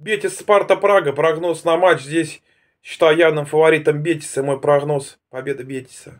Бетис Спарта Прага. Прогноз на матч здесь считаю явным фаворитом Бетиса. Мой прогноз победа Бетиса.